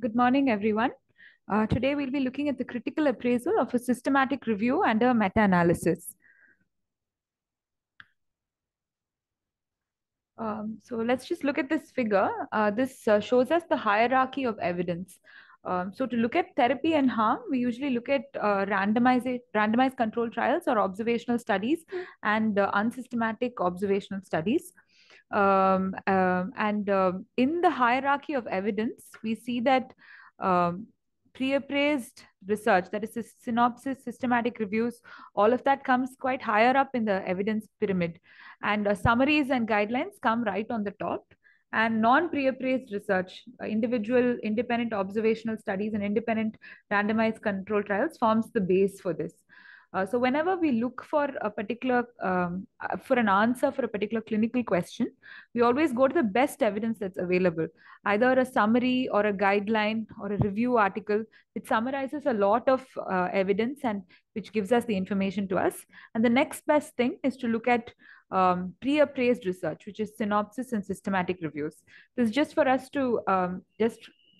Good morning, everyone. Uh, today we'll be looking at the critical appraisal of a systematic review and a meta-analysis. Um, so let's just look at this figure. Uh, this uh, shows us the hierarchy of evidence. Um, so to look at therapy and harm, we usually look at uh, randomized, randomized control trials or observational studies and uh, unsystematic observational studies. Um, um, and um, in the hierarchy of evidence, we see that um, pre-appraised research, that is synopsis, systematic reviews, all of that comes quite higher up in the evidence pyramid. And uh, summaries and guidelines come right on the top. And non-pre-appraised research, uh, individual independent observational studies and independent randomized control trials forms the base for this. Uh, so whenever we look for a particular, um, uh, for an answer for a particular clinical question, we always go to the best evidence that's available, either a summary or a guideline or a review article. It summarizes a lot of uh, evidence and which gives us the information to us. And the next best thing is to look at um, pre-appraised research, which is synopsis and systematic reviews. This is just for us to um, just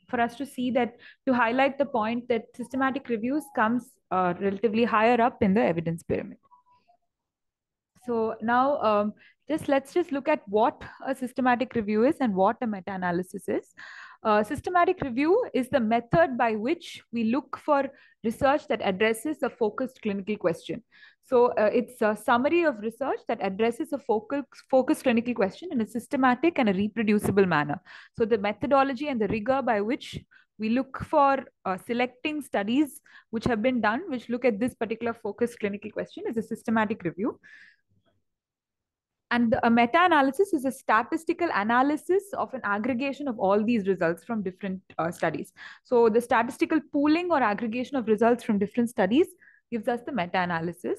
for us to see that to highlight the point that systematic reviews comes uh, relatively higher up in the evidence pyramid. So now um, just let's just look at what a systematic review is and what a meta-analysis is. Uh, systematic review is the method by which we look for research that addresses a focused clinical question. So uh, it's a summary of research that addresses a focal, focused clinical question in a systematic and a reproducible manner. So the methodology and the rigor by which we look for uh, selecting studies which have been done, which look at this particular focused clinical question is a systematic review. And a meta-analysis is a statistical analysis of an aggregation of all these results from different uh, studies. So the statistical pooling or aggregation of results from different studies gives us the meta-analysis.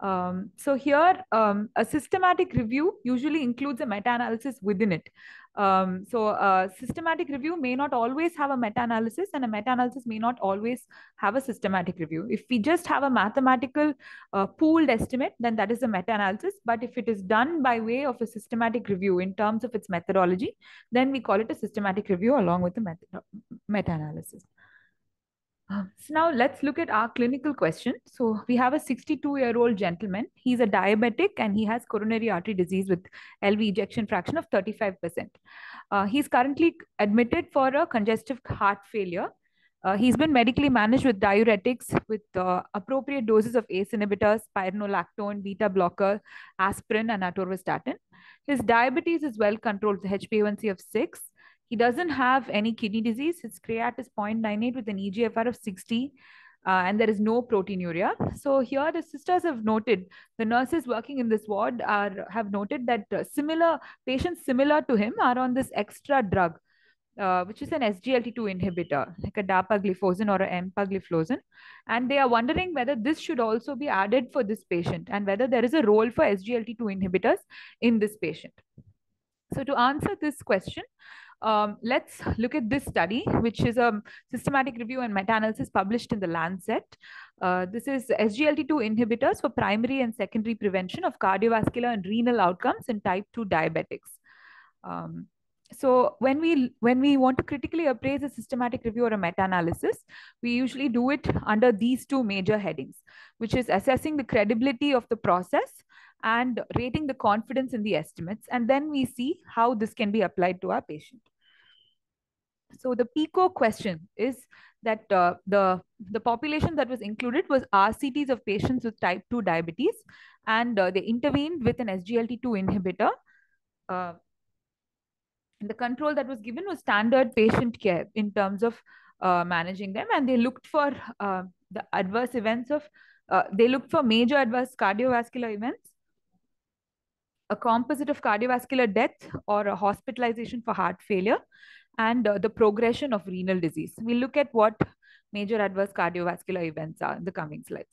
Um, so here, um, a systematic review usually includes a meta-analysis within it. Um, so a systematic review may not always have a meta-analysis and a meta-analysis may not always have a systematic review. If we just have a mathematical uh, pooled estimate, then that is a meta-analysis. But if it is done by way of a systematic review in terms of its methodology, then we call it a systematic review along with the meta-analysis. So now let's look at our clinical question. So we have a 62 year old gentleman. He's a diabetic and he has coronary artery disease with LV ejection fraction of 35%. Uh, he's currently admitted for a congestive heart failure. Uh, he's been medically managed with diuretics with uh, appropriate doses of ACE inhibitors, spironolactone, beta blocker, aspirin, and atorvastatin. His diabetes is well controlled with HbA1c of 6. He doesn't have any kidney disease. His creat is 0.98 with an EGFR of 60. Uh, and there is no proteinuria. So here the sisters have noted, the nurses working in this ward are have noted that uh, similar patients similar to him are on this extra drug, uh, which is an SGLT2 inhibitor, like a dapagliflozin or a empagliflozin. And they are wondering whether this should also be added for this patient and whether there is a role for SGLT2 inhibitors in this patient. So to answer this question, um, let's look at this study, which is a systematic review and meta-analysis published in the Lancet. Uh, this is SGLT2 inhibitors for primary and secondary prevention of cardiovascular and renal outcomes in type 2 diabetics. Um, so when we when we want to critically appraise a systematic review or a meta-analysis, we usually do it under these two major headings, which is assessing the credibility of the process and rating the confidence in the estimates. And then we see how this can be applied to our patient. So the PICO question is that uh, the, the population that was included was RCTs of patients with type 2 diabetes, and uh, they intervened with an SGLT2 inhibitor. Uh, the control that was given was standard patient care in terms of uh, managing them, and they looked for uh, the adverse events of, uh, they looked for major adverse cardiovascular events, a composite of cardiovascular death or a hospitalization for heart failure, and uh, the progression of renal disease. We'll look at what major adverse cardiovascular events are in the coming slides.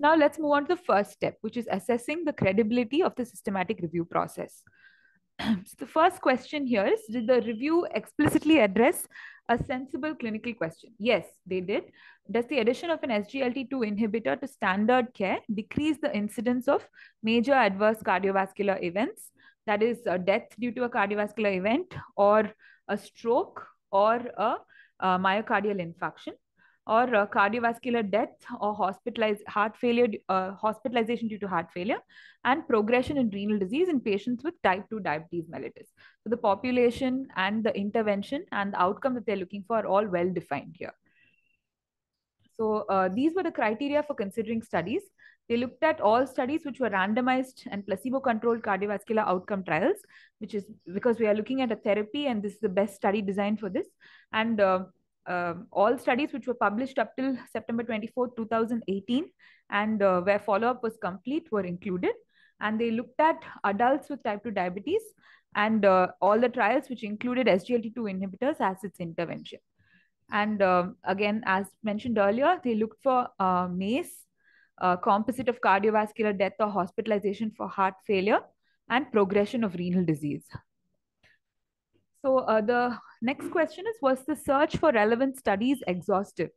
Now let's move on to the first step, which is assessing the credibility of the systematic review process. So the first question here is, did the review explicitly address a sensible clinical question? Yes, they did. Does the addition of an SGLT2 inhibitor to standard care decrease the incidence of major adverse cardiovascular events? that is a death due to a cardiovascular event or a stroke or a, a myocardial infarction or cardiovascular death or hospitalized heart failure, uh, hospitalization due to heart failure, and progression in renal disease in patients with type 2 diabetes mellitus. So the population and the intervention and the outcome that they're looking for are all well defined here. So uh, these were the criteria for considering studies. They looked at all studies which were randomized and placebo-controlled cardiovascular outcome trials, which is because we are looking at a therapy and this is the best study design for this. And uh, uh, all studies which were published up till September 24, 2018, and uh, where follow-up was complete were included. And they looked at adults with type 2 diabetes and uh, all the trials which included SGLT2 inhibitors as its intervention. And um, again, as mentioned earlier, they looked for uh, MACE, uh, composite of cardiovascular death or hospitalization for heart failure, and progression of renal disease. So uh, the next question is, was the search for relevant studies exhaustive?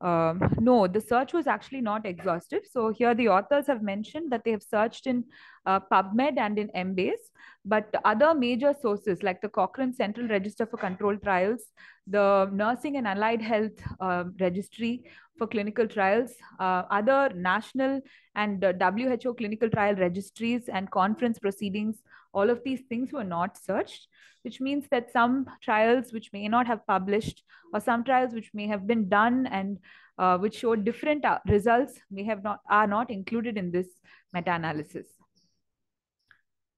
Um, no, the search was actually not exhaustive. So here the authors have mentioned that they have searched in uh, PubMed and in Embase, but other major sources like the Cochrane Central Register for Controlled Trials, the Nursing and Allied Health uh, Registry for Clinical Trials, uh, other national and WHO clinical trial registries and conference proceedings, all of these things were not searched which means that some trials which may not have published or some trials which may have been done and uh, which showed different uh, results may have not are not included in this meta-analysis.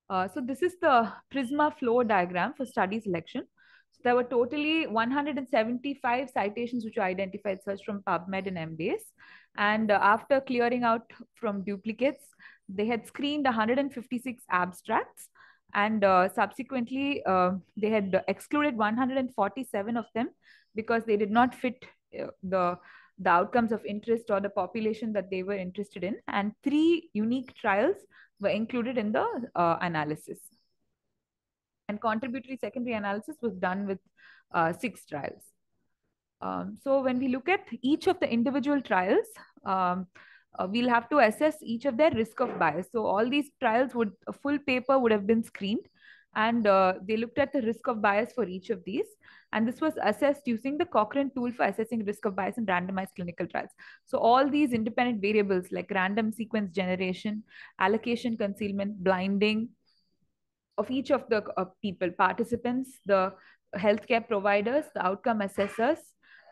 Uh, so this is the PRISMA flow diagram for study selection. So there were totally 175 citations which were identified search from PubMed and Embase. And uh, after clearing out from duplicates, they had screened 156 abstracts. And uh, subsequently uh, they had excluded 147 of them because they did not fit uh, the the outcomes of interest or the population that they were interested in. And three unique trials were included in the uh, analysis and contributory secondary analysis was done with uh, six trials um, so when we look at each of the individual trials um, uh, we'll have to assess each of their risk of bias. So all these trials would, a full paper would have been screened and uh, they looked at the risk of bias for each of these. And this was assessed using the Cochrane tool for assessing risk of bias in randomized clinical trials. So all these independent variables like random sequence generation, allocation concealment, blinding of each of the uh, people, participants, the healthcare providers, the outcome assessors,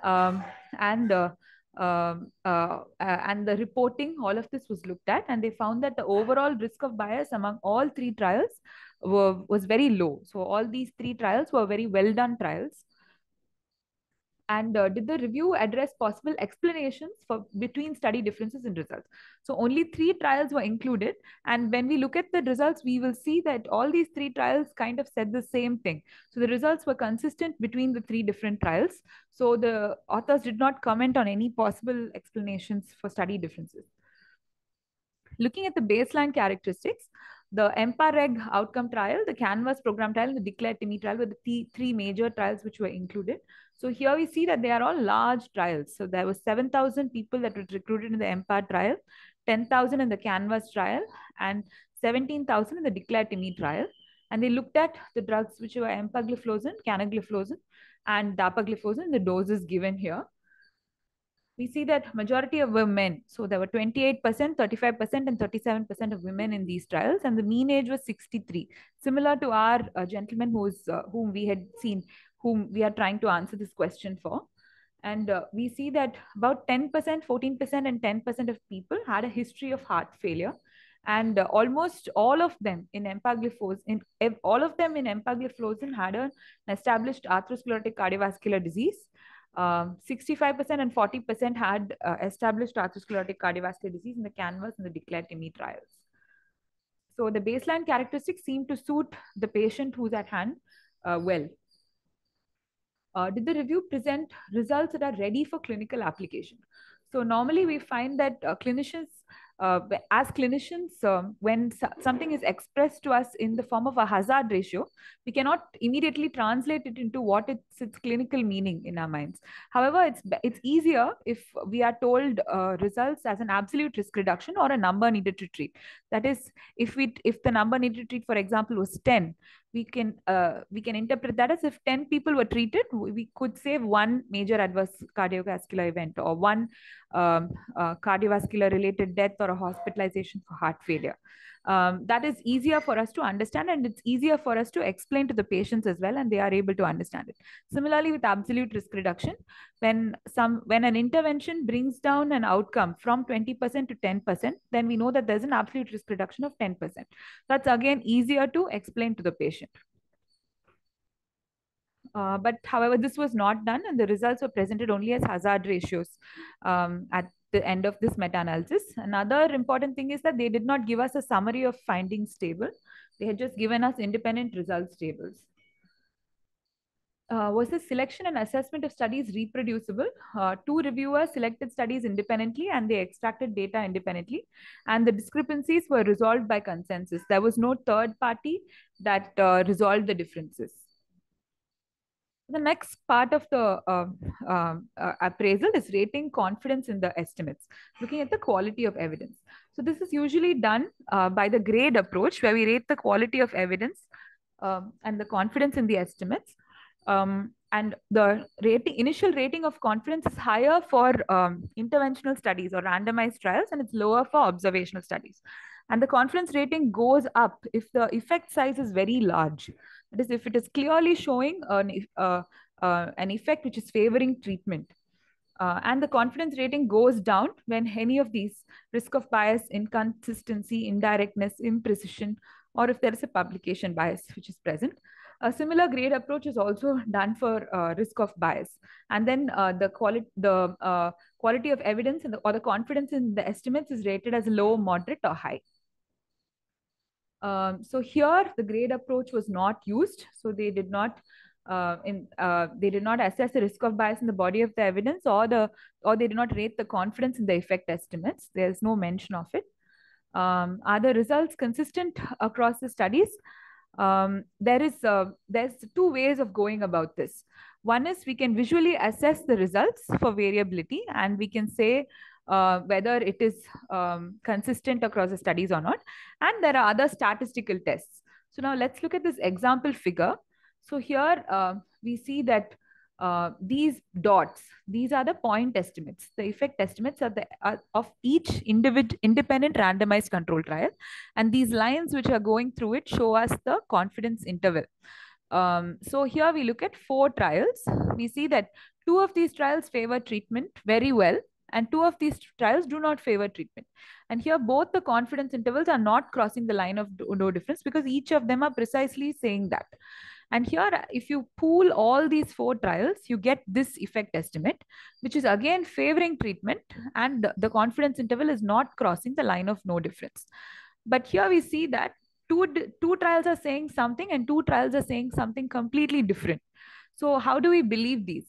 um, and uh, um, uh, uh, and the reporting, all of this was looked at, and they found that the overall risk of bias among all three trials were, was very low. So all these three trials were very well done trials. And uh, did the review address possible explanations for between study differences in results? So only three trials were included. And when we look at the results, we will see that all these three trials kind of said the same thing. So the results were consistent between the three different trials. So the authors did not comment on any possible explanations for study differences. Looking at the baseline characteristics, the EMPA-REG outcome trial, the CANVAS program trial, and the DECLARE TIMI trial were the three major trials which were included. So here we see that they are all large trials. So there were 7,000 people that were recruited in the EMPA trial, 10,000 in the CANVAS trial, and 17,000 in the DECLARE TIMI trial. And they looked at the drugs which were empagliflozin, canagliflozin, and dapagliflozin, the doses given here. We see that majority of women, so there were 28%, 35%, and 37% of women in these trials, and the mean age was 63, similar to our uh, gentleman who's, uh, whom we had seen whom we are trying to answer this question for. And uh, we see that about 10%, 14%, and 10% of people had a history of heart failure. And uh, almost all of them in empagliflozin, in, all of them in empagliflozin had an established atherosclerotic cardiovascular disease. 65% um, and 40% had uh, established atherosclerotic cardiovascular disease in the CANVAS and the DECLARE TIMI trials. So the baseline characteristics seem to suit the patient who's at hand uh, well. Uh, did the review present results that are ready for clinical application? So normally we find that uh, clinicians, uh, as clinicians, um, when something is expressed to us in the form of a hazard ratio, we cannot immediately translate it into what its, its clinical meaning in our minds. However, it's it's easier if we are told uh, results as an absolute risk reduction or a number needed to treat. That is, if we if the number needed to treat, for example, was 10, we can uh, we can interpret that as if 10 people were treated, we could save one major adverse cardiovascular event or one um, uh, cardiovascular related death or a hospitalization for heart failure um, that is easier for us to understand and it's easier for us to explain to the patients as well and they are able to understand it. Similarly with absolute risk reduction when some when an intervention brings down an outcome from 20% to 10% then we know that there's an absolute risk reduction of 10% that's again easier to explain to the patient. Uh, but however, this was not done and the results were presented only as hazard ratios um, at the end of this meta-analysis. Another important thing is that they did not give us a summary of findings table. They had just given us independent results tables. Uh, was the selection and assessment of studies reproducible? Uh, two reviewers selected studies independently and they extracted data independently. And the discrepancies were resolved by consensus. There was no third party that uh, resolved the differences. The next part of the uh, uh, appraisal is rating confidence in the estimates, looking at the quality of evidence. So this is usually done uh, by the grade approach where we rate the quality of evidence um, and the confidence in the estimates. Um, and the rating, initial rating of confidence is higher for um, interventional studies or randomized trials and it's lower for observational studies. And the confidence rating goes up if the effect size is very large. That is, if it is clearly showing an, uh, uh, an effect which is favoring treatment. Uh, and the confidence rating goes down when any of these risk of bias, inconsistency, indirectness, imprecision, or if there is a publication bias which is present. A similar grade approach is also done for uh, risk of bias. And then uh, the quality the uh, quality of evidence the, or the confidence in the estimates is rated as low, moderate, or high. Um, so here the grade approach was not used. So they did not uh, in uh, they did not assess the risk of bias in the body of the evidence or the or they did not rate the confidence in the effect estimates. There's no mention of it. Um, are the results consistent across the studies? Um, there is uh, there's two ways of going about this. One is we can visually assess the results for variability and we can say uh, whether it is um, consistent across the studies or not. And there are other statistical tests. So now let's look at this example figure. So here uh, we see that uh, these dots, these are the point estimates. The effect estimates are the of each individual independent randomized control trial. And these lines which are going through it show us the confidence interval. Um, so here we look at four trials. We see that two of these trials favor treatment very well and two of these trials do not favor treatment. And here both the confidence intervals are not crossing the line of no difference because each of them are precisely saying that. And here, if you pool all these four trials, you get this effect estimate, which is again favoring treatment and the confidence interval is not crossing the line of no difference. But here we see that two, two trials are saying something and two trials are saying something completely different. So how do we believe these?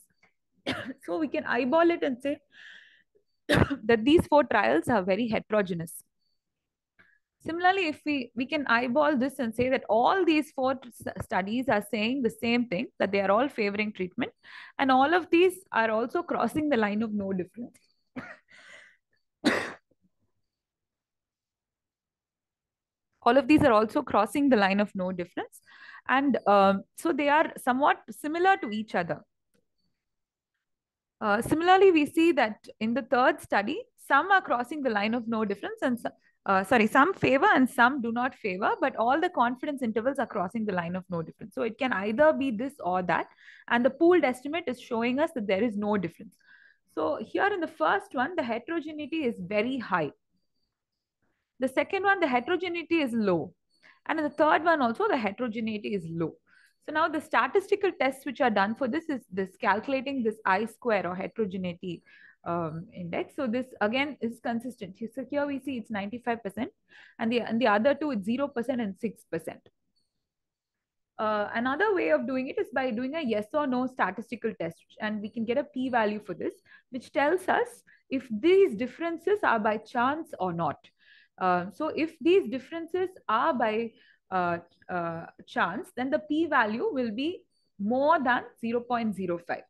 so we can eyeball it and say, that these four trials are very heterogeneous. Similarly, if we, we can eyeball this and say that all these four studies are saying the same thing, that they are all favoring treatment, and all of these are also crossing the line of no difference. all of these are also crossing the line of no difference. And um, so they are somewhat similar to each other. Uh, similarly, we see that in the third study, some are crossing the line of no difference and uh, sorry, some favor and some do not favor, but all the confidence intervals are crossing the line of no difference. So it can either be this or that. And the pooled estimate is showing us that there is no difference. So here in the first one, the heterogeneity is very high. The second one, the heterogeneity is low. And in the third one also, the heterogeneity is low. So now the statistical tests which are done for this is this calculating this I square or heterogeneity um, index. So this again is consistent. So here we see it's 95% and the, and the other two it's 0% and 6%. Uh, another way of doing it is by doing a yes or no statistical test and we can get a p-value for this which tells us if these differences are by chance or not. Uh, so if these differences are by uh, chance, then the p-value will be more than 0.05.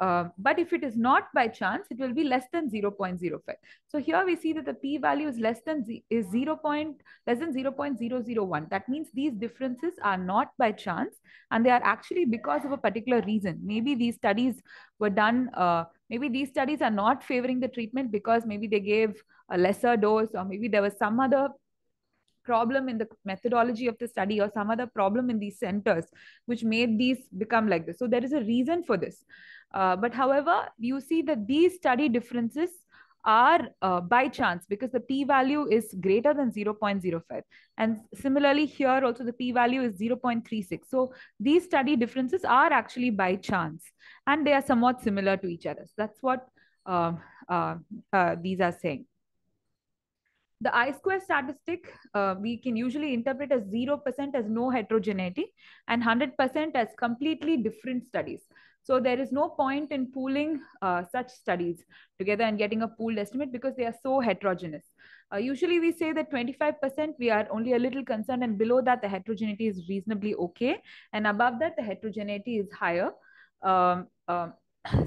uh, but if it is not by chance, it will be less than 0.05. So here we see that the p-value is less than is 0. Point, less than 0.001. That means these differences are not by chance and they are actually because of a particular reason. Maybe these studies were done, uh, maybe these studies are not favoring the treatment because maybe they gave a lesser dose or maybe there was some other problem in the methodology of the study or some other problem in these centers which made these become like this. So there is a reason for this. Uh, but however, you see that these study differences are uh, by chance because the p-value is greater than 0.05 and similarly here also the p-value is 0.36 so these study differences are actually by chance and they are somewhat similar to each other so that's what uh, uh, uh these are saying the I-square statistic, uh, we can usually interpret as 0% as no heterogeneity and 100% as completely different studies. So there is no point in pooling uh, such studies together and getting a pooled estimate because they are so heterogeneous. Uh, usually we say that 25% we are only a little concerned and below that the heterogeneity is reasonably okay. And above that the heterogeneity is higher. Um, um,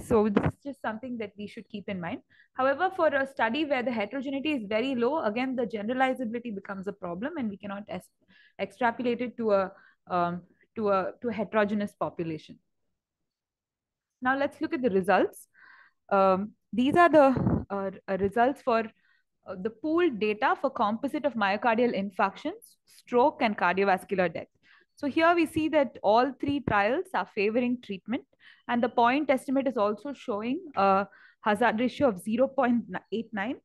so this is just something that we should keep in mind. However, for a study where the heterogeneity is very low, again, the generalizability becomes a problem and we cannot extrapolate it to a, um, to, a, to a heterogeneous population. Now let's look at the results. Um, these are the uh, uh, results for uh, the pooled data for composite of myocardial infarctions, stroke, and cardiovascular death. So here we see that all three trials are favoring treatment. And the point estimate is also showing a hazard ratio of 0.89,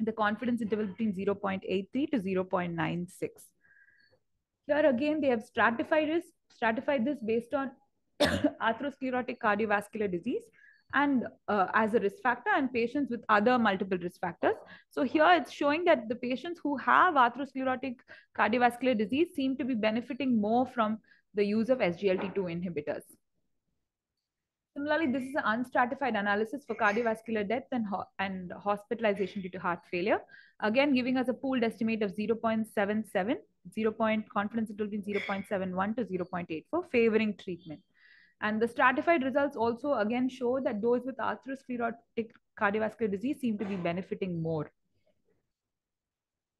the confidence interval between 0.83 to 0.96. Here again, they have stratified this, stratified this based on atherosclerotic cardiovascular disease and uh, as a risk factor and patients with other multiple risk factors. So here it's showing that the patients who have atherosclerotic cardiovascular disease seem to be benefiting more from the use of SGLT2 inhibitors. Similarly, this is an unstratified analysis for cardiovascular death and, ho and hospitalization due to heart failure. Again, giving us a pooled estimate of 0.77, 0. Point confidence interval between 0.71 to 0.84, favoring treatment. And the stratified results also again show that those with atherosclerotic cardiovascular disease seem to be benefiting more.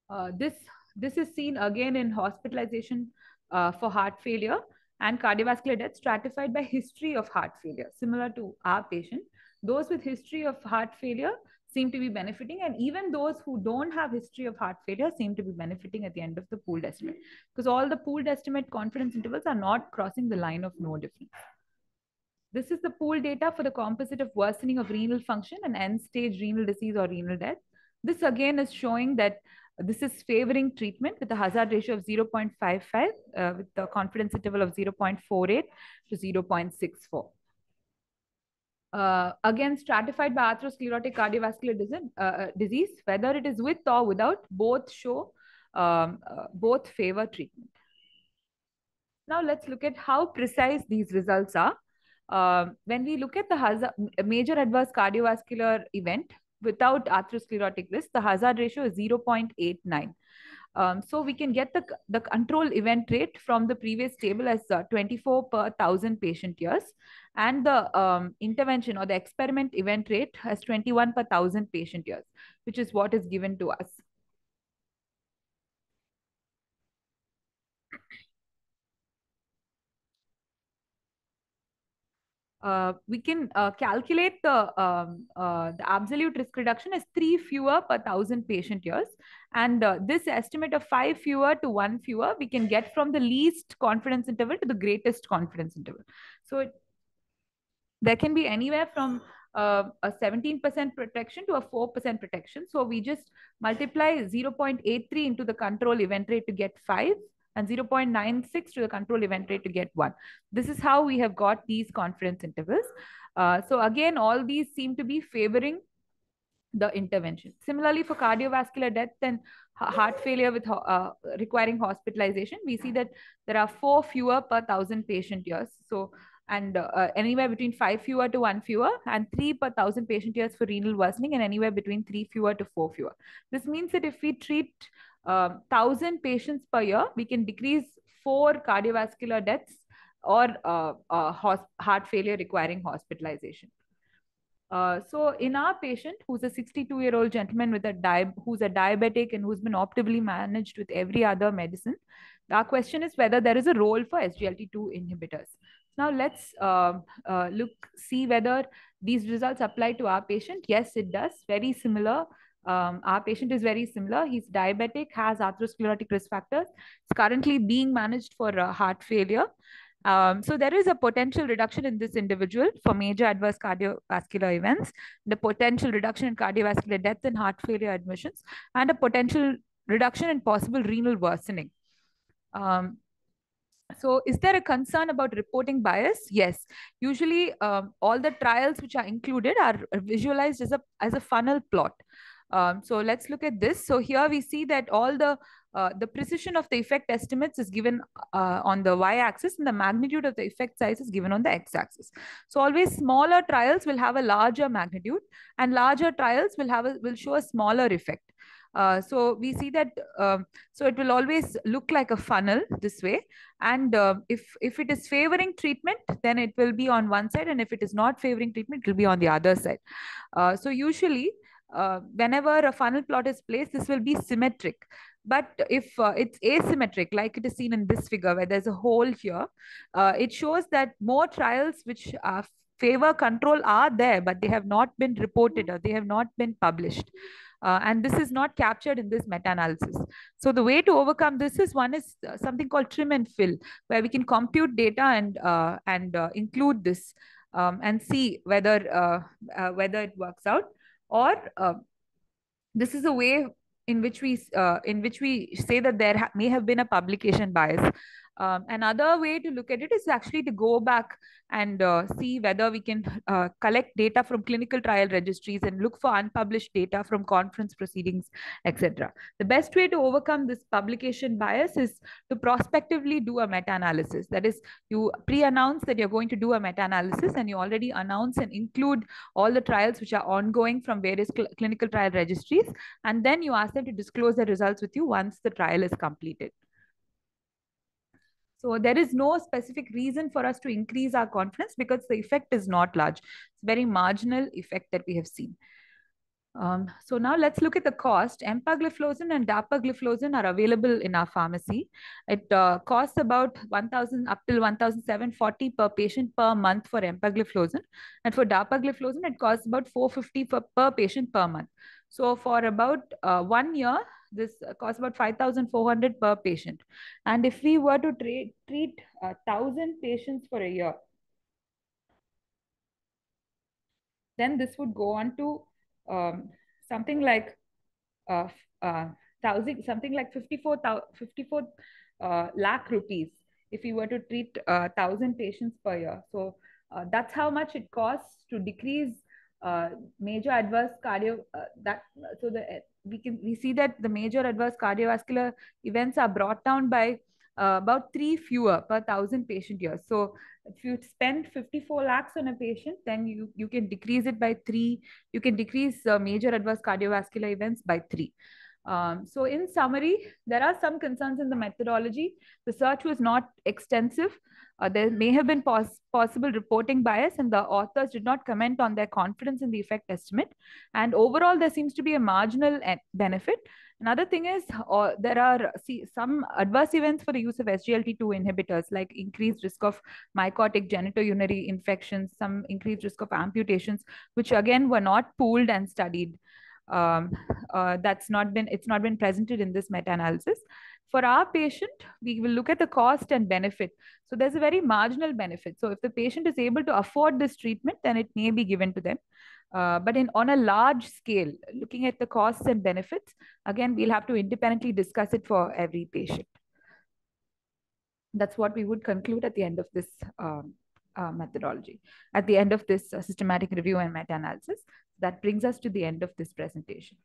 Uh, this, this is seen again in hospitalization uh, for heart failure and cardiovascular death stratified by history of heart failure, similar to our patient. Those with history of heart failure seem to be benefiting and even those who don't have history of heart failure seem to be benefiting at the end of the pooled estimate because all the pooled estimate confidence intervals are not crossing the line of no difference. This is the pool data for the composite of worsening of renal function and end-stage renal disease or renal death. This again is showing that this is favoring treatment with a hazard ratio of 0.55 uh, with the confidence interval of 0.48 to 0.64. Uh, again, stratified by atherosclerotic cardiovascular disease, uh, uh, disease, whether it is with or without, both show, um, uh, both favor treatment. Now let's look at how precise these results are. Uh, when we look at the hazard, major adverse cardiovascular event without atherosclerotic risk, the hazard ratio is 0.89. Um, so we can get the, the control event rate from the previous table as uh, 24 per 1000 patient years and the um, intervention or the experiment event rate as 21 per 1000 patient years, which is what is given to us. Uh, we can uh, calculate the, um, uh, the absolute risk reduction as three fewer per thousand patient years. And uh, this estimate of five fewer to one fewer, we can get from the least confidence interval to the greatest confidence interval. So it, there can be anywhere from uh, a 17% protection to a 4% protection. So we just multiply 0.83 into the control event rate to get 5 and 0.96 to the control event rate to get 1. This is how we have got these confidence intervals. Uh, so again, all these seem to be favoring the intervention. Similarly, for cardiovascular death and heart failure with uh, requiring hospitalization, we see that there are four fewer per thousand patient years. So, and uh, anywhere between five fewer to one fewer, and three per thousand patient years for renal worsening, and anywhere between three fewer to four fewer. This means that if we treat 1000 patients per year, we can decrease four cardiovascular deaths or uh, uh, heart failure requiring hospitalization. Uh, so in our patient who's a 62 year old gentleman with a di- who's a diabetic and who's been optimally managed with every other medicine, our question is whether there is a role for SGLT2 inhibitors. Now let's uh, uh, look, see whether these results apply to our patient. Yes, it does. Very similar. Um, our patient is very similar. He's diabetic, has atherosclerotic risk factors. It's currently being managed for uh, heart failure. Um, so there is a potential reduction in this individual for major adverse cardiovascular events, the potential reduction in cardiovascular death and heart failure admissions, and a potential reduction in possible renal worsening. Um, so is there a concern about reporting bias? Yes. Usually um, all the trials which are included are visualized as a, as a funnel plot. Um, so let's look at this. So here we see that all the uh, the precision of the effect estimates is given uh, on the y-axis and the magnitude of the effect size is given on the x-axis. So always smaller trials will have a larger magnitude and larger trials will have a, will show a smaller effect. Uh, so we see that um, so it will always look like a funnel this way and uh, if if it is favoring treatment then it will be on one side and if it is not favoring treatment it will be on the other side uh, so usually uh, whenever a funnel plot is placed this will be symmetric but if uh, it's asymmetric, like it is seen in this figure where there's a hole here, uh, it shows that more trials which uh, favor control are there, but they have not been reported or they have not been published. Uh, and this is not captured in this meta-analysis. So the way to overcome this is one is uh, something called trim and fill, where we can compute data and uh, and include this um, and see whether whether it works out. Or this is a way in which we uh, in which we say that there ha may have been a publication bias um, another way to look at it is actually to go back and uh, see whether we can uh, collect data from clinical trial registries and look for unpublished data from conference proceedings, etc. The best way to overcome this publication bias is to prospectively do a meta-analysis. That is, you pre-announce that you're going to do a meta-analysis and you already announce and include all the trials which are ongoing from various cl clinical trial registries. And then you ask them to disclose the results with you once the trial is completed. So there is no specific reason for us to increase our confidence because the effect is not large. It's very marginal effect that we have seen. Um, so now let's look at the cost. Empagliflozin and dapagliflozin are available in our pharmacy. It uh, costs about 1,000 up till 1,740 per patient per month for empagliflozin. And for dapagliflozin, it costs about 450 per, per patient per month. So for about uh, one year, this costs about 5,400 per patient. And if we were to treat, treat uh, 1,000 patients for a year, then this would go on to um, something like uh, uh, thousand, something like 54, 54 uh, lakh rupees if we were to treat uh, 1,000 patients per year. So uh, that's how much it costs to decrease uh, major adverse cardio uh, that so the we can we see that the major adverse cardiovascular events are brought down by uh, about three fewer per thousand patient years. So if you spend 54 lakhs on a patient, then you, you can decrease it by three. You can decrease uh, major adverse cardiovascular events by three. Um, so in summary, there are some concerns in the methodology. The search was not extensive. Uh, there may have been pos possible reporting bias and the authors did not comment on their confidence in the effect estimate. And overall, there seems to be a marginal benefit. Another thing is uh, there are see, some adverse events for the use of SGLT2 inhibitors, like increased risk of mycotic genitourinary infections, some increased risk of amputations, which again were not pooled and studied um, uh, that's not been it's not been presented in this meta-analysis. For our patient we will look at the cost and benefit. So there's a very marginal benefit. So if the patient is able to afford this treatment then it may be given to them. Uh, but in on a large scale looking at the costs and benefits again we'll have to independently discuss it for every patient. That's what we would conclude at the end of this um, uh, methodology at the end of this uh, systematic review and meta-analysis that brings us to the end of this presentation.